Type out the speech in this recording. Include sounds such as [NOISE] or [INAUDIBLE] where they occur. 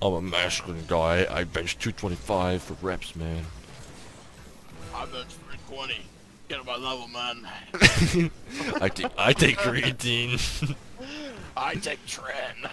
I'm a masculine guy. I bench 225 for reps, man. I bench 320. Get on my level, man. [LAUGHS] I take I take creatine. [LAUGHS] I take Tren.